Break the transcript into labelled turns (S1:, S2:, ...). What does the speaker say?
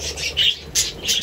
S1: はい。